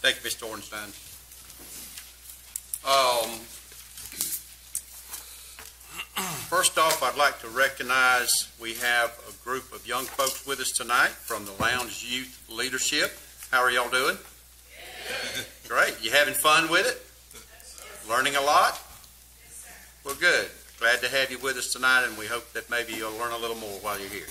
Thank you, Mr. Ornstein. Um, First off, I'd like to recognize, we have a group of young folks with us tonight from the Lowndes Youth Leadership. How are y'all doing? Great. You having fun with it? Learning a lot? Well, good. Glad to have you with us tonight, and we hope that maybe you'll learn a little more while you're here.